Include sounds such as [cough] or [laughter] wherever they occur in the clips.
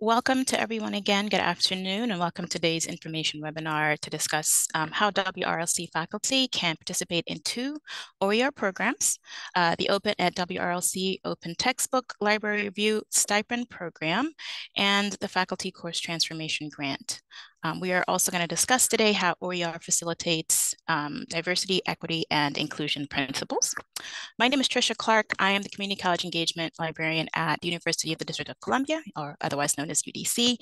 Welcome to everyone again. Good afternoon, and welcome to today's information webinar to discuss um, how WRLC faculty can participate in two OER programs, uh, the Open at WRLC Open Textbook Library Review Stipend Program and the Faculty Course Transformation Grant. Um, we are also going to discuss today how OER facilitates um, diversity, equity, and inclusion principles. My name is Tricia Clark. I am the Community College Engagement Librarian at the University of the District of Columbia, or otherwise known as UDC.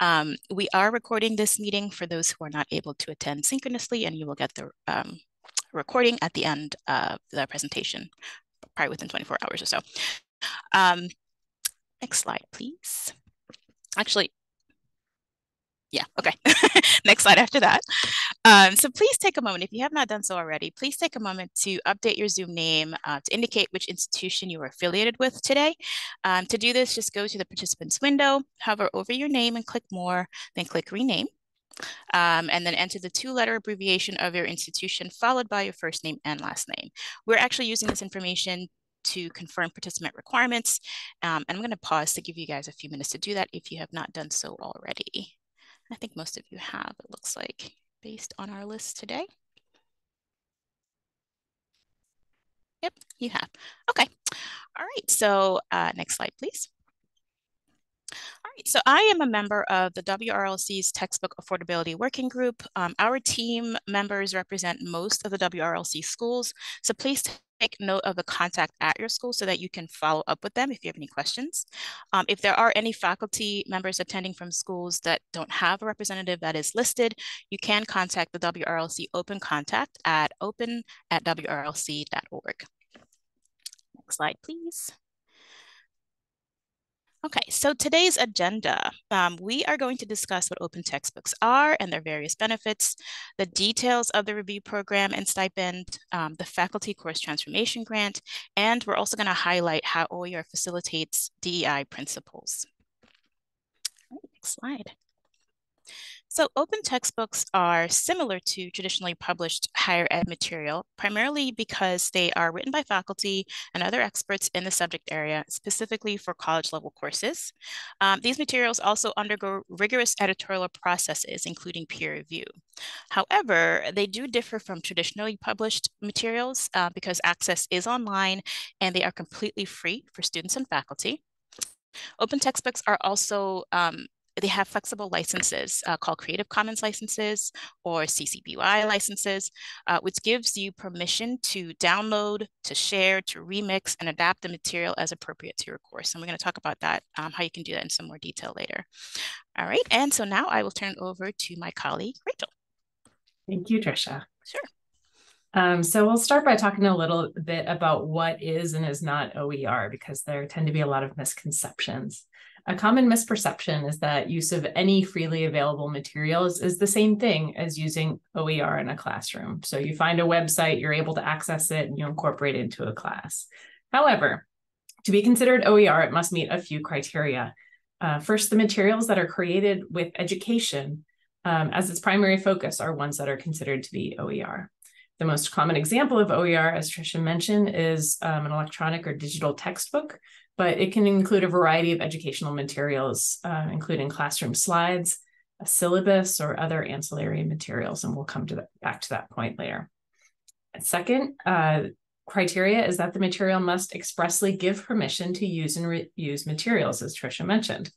Um, we are recording this meeting for those who are not able to attend synchronously, and you will get the um, recording at the end of the presentation, probably within 24 hours or so. Um, next slide, please. Actually, yeah, okay. [laughs] Next slide after that. Um, so please take a moment, if you have not done so already, please take a moment to update your Zoom name uh, to indicate which institution you are affiliated with today. Um, to do this, just go to the participants window, hover over your name and click more, then click rename. Um, and then enter the two-letter abbreviation of your institution followed by your first name and last name. We're actually using this information to confirm participant requirements. Um, and I'm going to pause to give you guys a few minutes to do that if you have not done so already. I think most of you have, it looks like, based on our list today. Yep, you have. Okay. All right. So uh, next slide, please. All right, so I am a member of the WRLC's Textbook Affordability Working Group. Um, our team members represent most of the WRLC schools, so please take note of the contact at your school so that you can follow up with them if you have any questions. Um, if there are any faculty members attending from schools that don't have a representative that is listed, you can contact the WRLC Open Contact at open at wrlc.org. Next slide, please. Okay, so today's agenda, um, we are going to discuss what open textbooks are and their various benefits, the details of the review program and stipend, um, the faculty course transformation grant, and we're also going to highlight how OER facilitates DEI principles. next slide. So open textbooks are similar to traditionally published higher ed material, primarily because they are written by faculty and other experts in the subject area, specifically for college level courses. Um, these materials also undergo rigorous editorial processes, including peer review. However, they do differ from traditionally published materials uh, because access is online and they are completely free for students and faculty. Open textbooks are also um, they have flexible licenses uh, called Creative Commons licenses or CC BY licenses, uh, which gives you permission to download, to share, to remix, and adapt the material as appropriate to your course. And we're going to talk about that, um, how you can do that in some more detail later. All right, and so now I will turn over to my colleague, Rachel. Thank you, Tricia. Sure. Um, so we'll start by talking a little bit about what is and is not OER, because there tend to be a lot of misconceptions. A common misperception is that use of any freely available materials is the same thing as using OER in a classroom. So you find a website, you're able to access it, and you incorporate it into a class. However, to be considered OER, it must meet a few criteria. Uh, first, the materials that are created with education um, as its primary focus are ones that are considered to be OER. The most common example of OER, as Tricia mentioned, is um, an electronic or digital textbook, but it can include a variety of educational materials, uh, including classroom slides, a syllabus, or other ancillary materials. And we'll come to that, back to that point later. Second, uh, criteria is that the material must expressly give permission to use and reuse materials, as Tricia mentioned.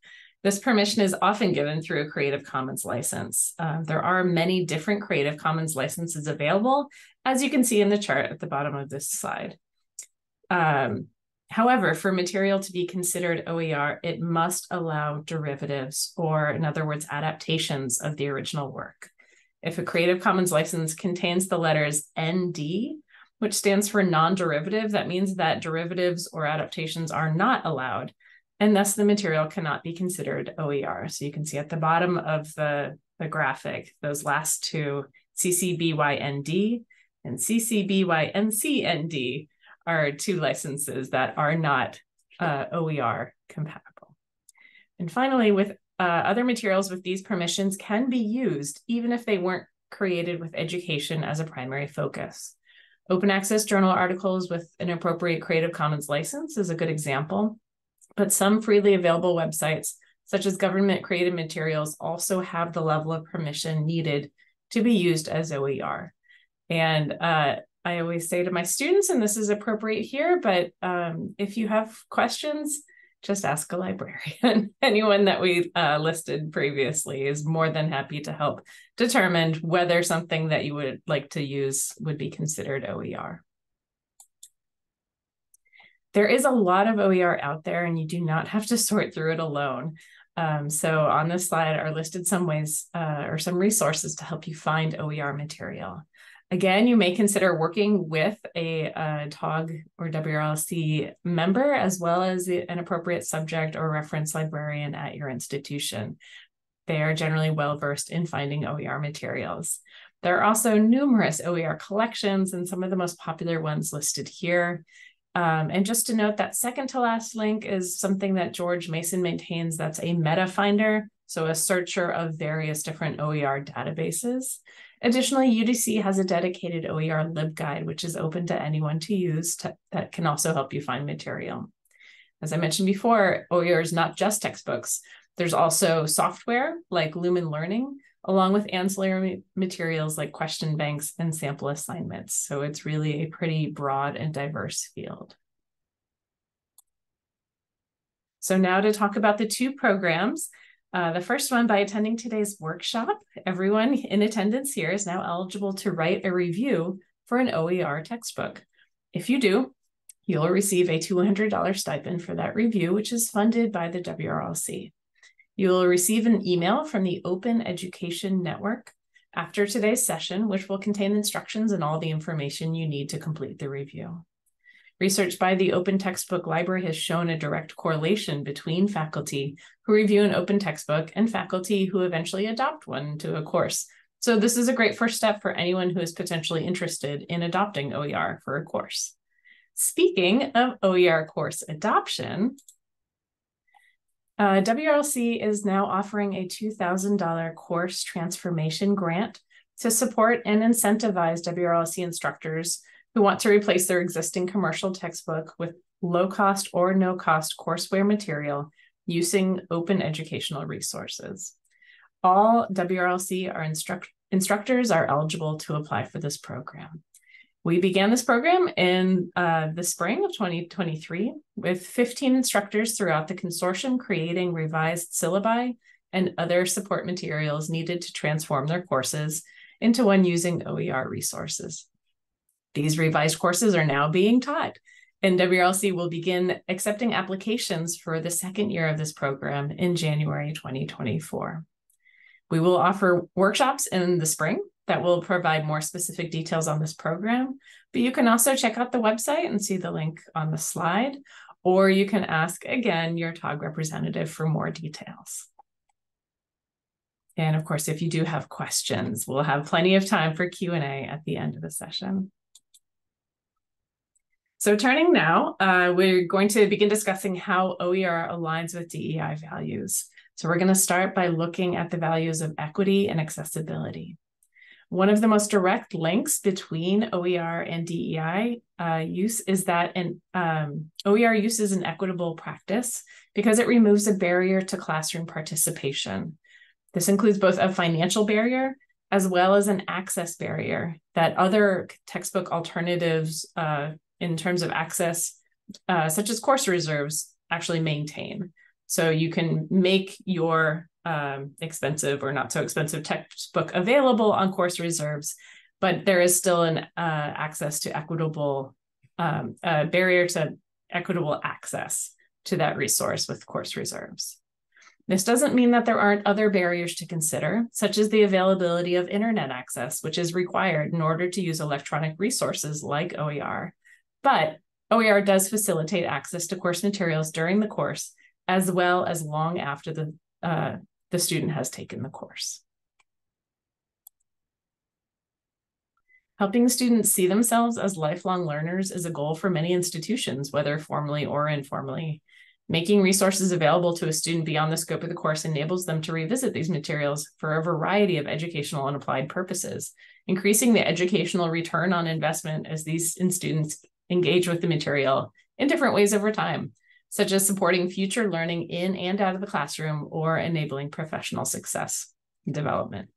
This permission is often given through a Creative Commons license. Uh, there are many different Creative Commons licenses available, as you can see in the chart at the bottom of this slide. Um, However, for material to be considered OER, it must allow derivatives, or in other words, adaptations of the original work. If a Creative Commons license contains the letters ND, which stands for non-derivative, that means that derivatives or adaptations are not allowed, and thus the material cannot be considered OER. So you can see at the bottom of the, the graphic, those last two, CC BY ND and CCBYNCND, are two licenses that are not uh, OER compatible. And finally, with uh, other materials with these permissions can be used even if they weren't created with education as a primary focus. Open access journal articles with an appropriate Creative Commons license is a good example, but some freely available websites such as government created materials, also have the level of permission needed to be used as OER. And uh, I always say to my students, and this is appropriate here, but um, if you have questions, just ask a librarian. [laughs] Anyone that we uh, listed previously is more than happy to help determine whether something that you would like to use would be considered OER. There is a lot of OER out there, and you do not have to sort through it alone. Um, so on this slide are listed some ways uh, or some resources to help you find OER material. Again, you may consider working with a, a TOG or WRLC member, as well as an appropriate subject or reference librarian at your institution. They are generally well versed in finding OER materials. There are also numerous OER collections, and some of the most popular ones listed here. Um, and just to note that second to last link is something that George Mason maintains that's a meta finder, so a searcher of various different OER databases. Additionally, UDC has a dedicated OER LibGuide, which is open to anyone to use to, that can also help you find material. As I mentioned before, OER is not just textbooks. There's also software like Lumen Learning, along with ancillary materials like question banks and sample assignments. So it's really a pretty broad and diverse field. So now to talk about the two programs uh, the first one, by attending today's workshop, everyone in attendance here is now eligible to write a review for an OER textbook. If you do, you'll receive a $200 stipend for that review, which is funded by the WRLC. You will receive an email from the Open Education Network after today's session, which will contain instructions and all the information you need to complete the review. Research by the Open Textbook Library has shown a direct correlation between faculty who review an open textbook and faculty who eventually adopt one to a course. So this is a great first step for anyone who is potentially interested in adopting OER for a course. Speaking of OER course adoption, uh, WRLC is now offering a $2,000 course transformation grant to support and incentivize WRLC instructors who want to replace their existing commercial textbook with low cost or no cost courseware material using open educational resources. All WRLC are instruct instructors are eligible to apply for this program. We began this program in uh, the spring of 2023 with 15 instructors throughout the consortium creating revised syllabi and other support materials needed to transform their courses into one using OER resources. These revised courses are now being taught, and WRLC will begin accepting applications for the second year of this program in January 2024. We will offer workshops in the spring that will provide more specific details on this program, but you can also check out the website and see the link on the slide, or you can ask again your TOG representative for more details. And of course, if you do have questions, we'll have plenty of time for Q&A at the end of the session. So turning now, uh, we're going to begin discussing how OER aligns with DEI values. So we're going to start by looking at the values of equity and accessibility. One of the most direct links between OER and DEI uh, use is that an um, OER use is an equitable practice because it removes a barrier to classroom participation. This includes both a financial barrier as well as an access barrier that other textbook alternatives uh, in terms of access, uh, such as course reserves, actually maintain. So you can make your um, expensive or not so expensive textbook available on course reserves, but there is still an uh, access to equitable um, barrier to equitable access to that resource with course reserves. This doesn't mean that there aren't other barriers to consider, such as the availability of internet access, which is required in order to use electronic resources like OER, but OER does facilitate access to course materials during the course, as well as long after the, uh, the student has taken the course. Helping students see themselves as lifelong learners is a goal for many institutions, whether formally or informally. Making resources available to a student beyond the scope of the course enables them to revisit these materials for a variety of educational and applied purposes, increasing the educational return on investment as these students engage with the material in different ways over time. such as supporting future learning in and out of the classroom or enabling professional success development.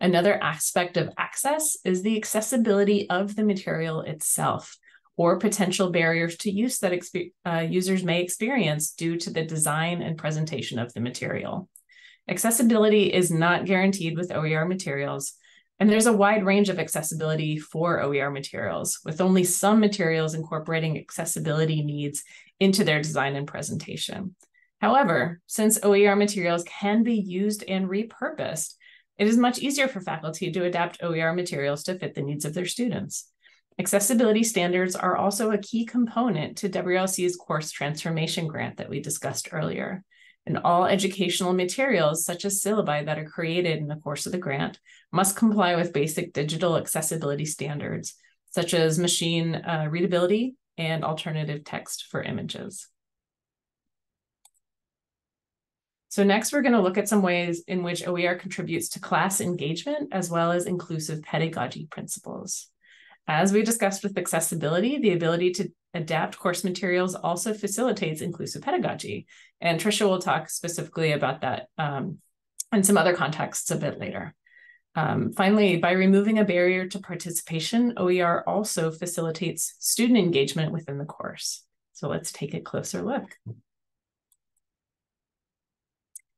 Another aspect of access is the accessibility of the material itself or potential barriers to use that uh, users may experience due to the design and presentation of the material. Accessibility is not guaranteed with OER materials, and there's a wide range of accessibility for OER materials, with only some materials incorporating accessibility needs into their design and presentation. However, since OER materials can be used and repurposed, it is much easier for faculty to adapt OER materials to fit the needs of their students. Accessibility standards are also a key component to WLC's course transformation grant that we discussed earlier. And all educational materials, such as syllabi that are created in the course of the grant, must comply with basic digital accessibility standards, such as machine uh, readability and alternative text for images. So next, we're going to look at some ways in which OER contributes to class engagement as well as inclusive pedagogy principles. As we discussed with accessibility, the ability to adapt course materials also facilitates inclusive pedagogy. And Tricia will talk specifically about that um, in some other contexts a bit later. Um, finally, by removing a barrier to participation, OER also facilitates student engagement within the course. So let's take a closer look.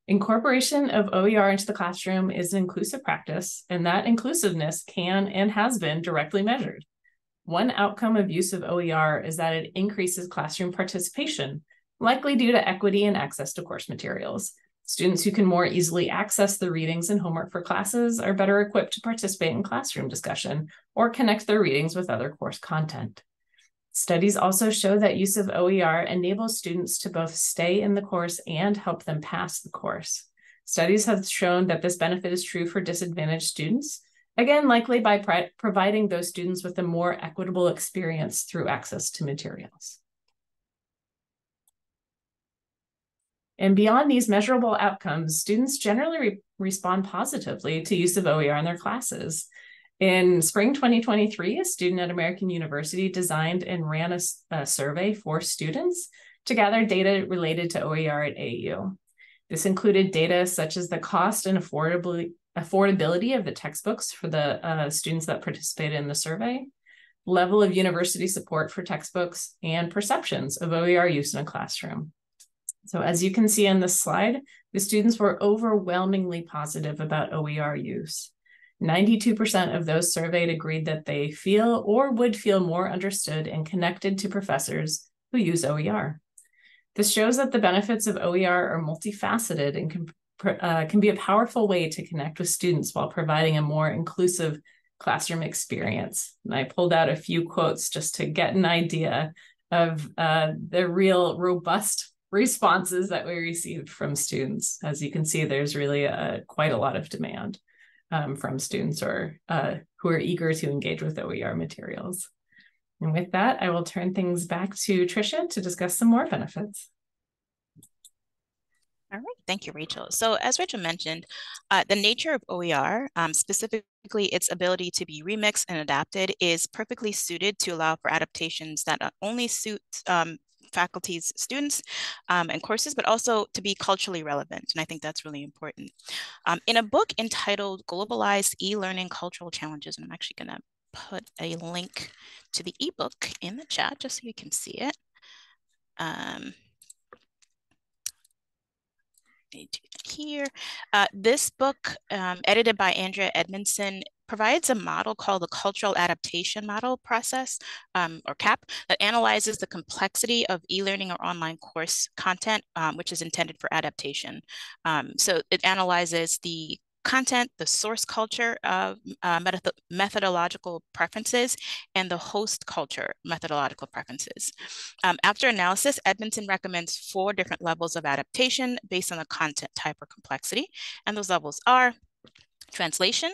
Incorporation of OER into the classroom is an inclusive practice, and that inclusiveness can and has been directly measured. One outcome of use of OER is that it increases classroom participation, likely due to equity and access to course materials. Students who can more easily access the readings and homework for classes are better equipped to participate in classroom discussion or connect their readings with other course content. Studies also show that use of OER enables students to both stay in the course and help them pass the course. Studies have shown that this benefit is true for disadvantaged students, again, likely by providing those students with a more equitable experience through access to materials. And beyond these measurable outcomes, students generally re respond positively to use of OER in their classes. In spring 2023, a student at American University designed and ran a, a, survey for students to gather data related to OER at AU. This included data such as the cost and affordability, affordability of the textbooks for the uh, students that participated in the survey, level of university support for textbooks, and perceptions of OER use in a classroom. So as you can see on this slide, the students were overwhelmingly positive about OER use. 92% of those surveyed agreed that they feel or would feel more understood and connected to professors who use OER. This shows that the benefits of OER are multifaceted and can, uh, can be a powerful way to connect with students while providing a more inclusive classroom experience. And I pulled out a few quotes just to get an idea of uh, the real robust responses that we received from students. As you can see, there's really a, quite a lot of demand um, from students or uh, who are eager to engage with OER materials. And with that, I will turn things back to Tricia to discuss some more benefits. All right, thank you, Rachel. So as Rachel mentioned, uh, the nature of OER, um, specifically its ability to be remixed and adapted is perfectly suited to allow for adaptations that only suit um, students um, and courses, but also to be culturally relevant. And I think that's really important. Um, in a book entitled Globalized E-Learning Cultural Challenges, and I'm actually gonna put a link to the ebook in the chat just so you can see it. Um, here. Uh, this book, um, edited by Andrea Edmundson, provides a model called the Cultural Adaptation Model Process, um, or CAP, that analyzes the complexity of e-learning or online course content, um, which is intended for adaptation. Um, so it analyzes the content, the source culture of uh, method methodological preferences, and the host culture methodological preferences. Um, after analysis, Edmundson recommends four different levels of adaptation based on the content type or complexity. And those levels are translation,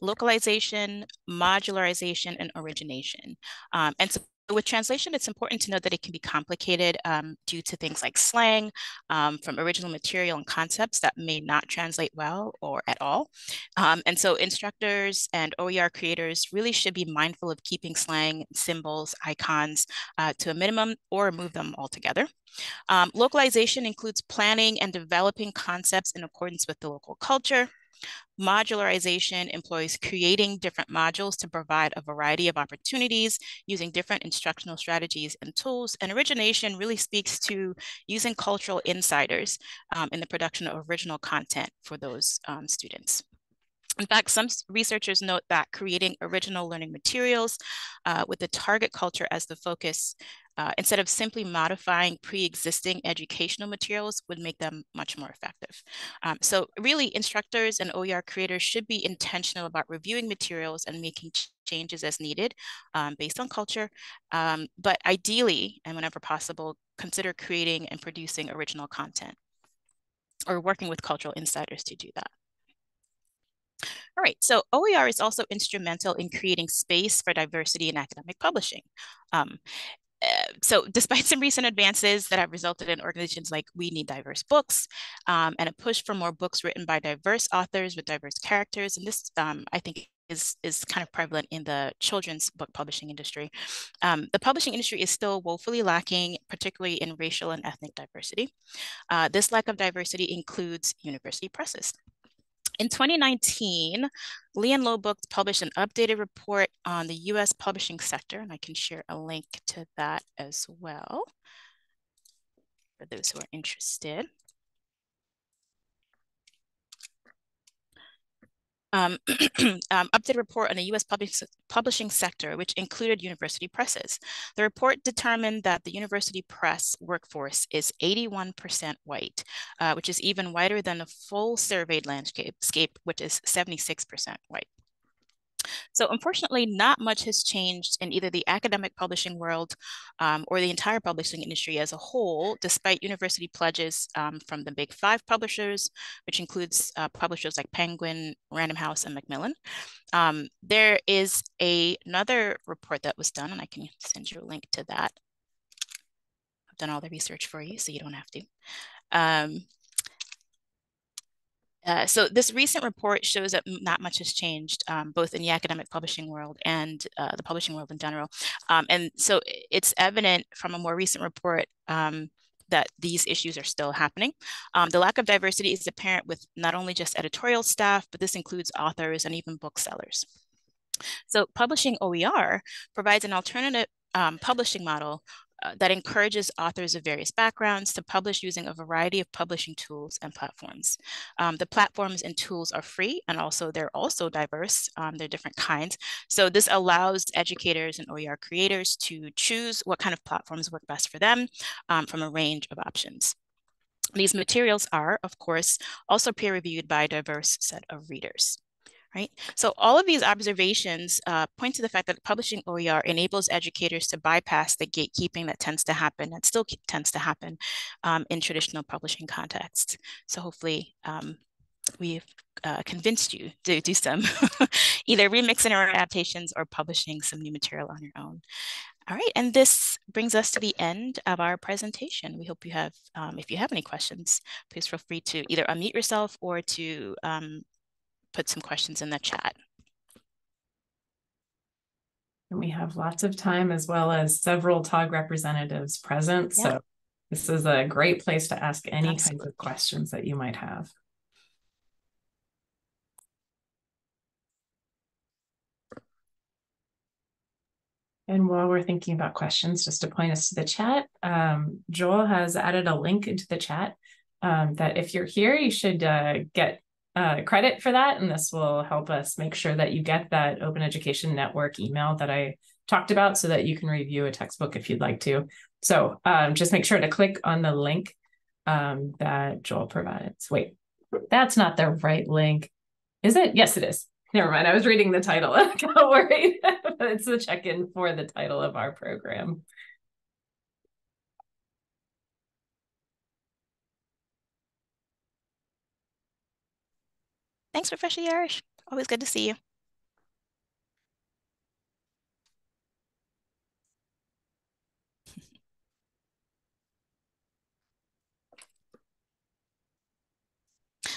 localization, modularization, and origination. Um, and so with translation, it's important to note that it can be complicated um, due to things like slang um, from original material and concepts that may not translate well or at all. Um, and so instructors and OER creators really should be mindful of keeping slang, symbols, icons uh, to a minimum or remove them altogether. Um, localization includes planning and developing concepts in accordance with the local culture, Modularization employs creating different modules to provide a variety of opportunities using different instructional strategies and tools. And origination really speaks to using cultural insiders um, in the production of original content for those um, students. In fact, some researchers note that creating original learning materials uh, with the target culture as the focus uh, instead of simply modifying pre-existing educational materials would make them much more effective. Um, so really instructors and OER creators should be intentional about reviewing materials and making changes as needed um, based on culture. Um, but ideally, and whenever possible, consider creating and producing original content or working with cultural insiders to do that. All right, so OER is also instrumental in creating space for diversity in academic publishing. Um, uh, so despite [laughs] some recent advances that have resulted in organizations like We Need Diverse Books um, and a push for more books written by diverse authors with diverse characters, and this um, I think is, is kind of prevalent in the children's book publishing industry. Um, the publishing industry is still woefully lacking, particularly in racial and ethnic diversity. Uh, this lack of diversity includes university presses. In 2019, Lee and Low Books published an updated report on the US publishing sector, and I can share a link to that as well for those who are interested. Um, [clears throat] um, updated report on the U.S. Public, publishing sector, which included university presses. The report determined that the university press workforce is 81% white, uh, which is even whiter than the full surveyed landscape, which is 76% white. So unfortunately, not much has changed in either the academic publishing world um, or the entire publishing industry as a whole, despite university pledges um, from the big five publishers, which includes uh, publishers like Penguin, Random House, and Macmillan. Um, there is a, another report that was done, and I can send you a link to that. I've done all the research for you, so you don't have to. Uh, so this recent report shows that not much has changed, um, both in the academic publishing world and uh, the publishing world in general. Um, and so it's evident from a more recent report um, that these issues are still happening. Um, the lack of diversity is apparent with not only just editorial staff, but this includes authors and even booksellers. So publishing OER provides an alternative um, publishing model uh, that encourages authors of various backgrounds to publish using a variety of publishing tools and platforms. Um, the platforms and tools are free and also they're also diverse. Um, they're different kinds. So this allows educators and OER creators to choose what kind of platforms work best for them um, from a range of options. These materials are, of course, also peer reviewed by a diverse set of readers right? So all of these observations uh, point to the fact that publishing OER enables educators to bypass the gatekeeping that tends to happen, and still tends to happen um, in traditional publishing contexts. So hopefully um, we've uh, convinced you to do some [laughs] either remixing or adaptations or publishing some new material on your own. All right, and this brings us to the end of our presentation. We hope you have, um, if you have any questions, please feel free to either unmute yourself or to um, put some questions in the chat. And we have lots of time as well as several TOG representatives present. Yeah. So this is a great place to ask any Absolutely. kinds of questions that you might have. And while we're thinking about questions, just to point us to the chat, um, Joel has added a link into the chat um, that if you're here, you should uh, get uh, credit for that. And this will help us make sure that you get that Open Education Network email that I talked about so that you can review a textbook if you'd like to. So um, just make sure to click on the link um, that Joel provides. Wait, that's not the right link. Is it? Yes, it is. Never mind. I was reading the title. [laughs] Don't worry. [laughs] it's the check-in for the title of our program. Thanks, Professor Yarish. Always good to see you.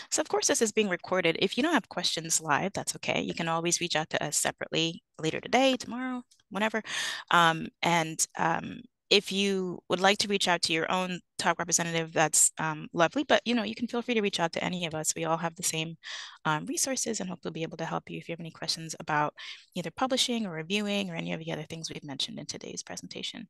So of course, this is being recorded. If you don't have questions live, that's okay. You can always reach out to us separately later today, tomorrow, whenever. Um, and um, if you would like to reach out to your own TOG representative, that's um, lovely. But you know, you can feel free to reach out to any of us. We all have the same um, resources and hope we'll be able to help you if you have any questions about either publishing or reviewing or any of the other things we've mentioned in today's presentation.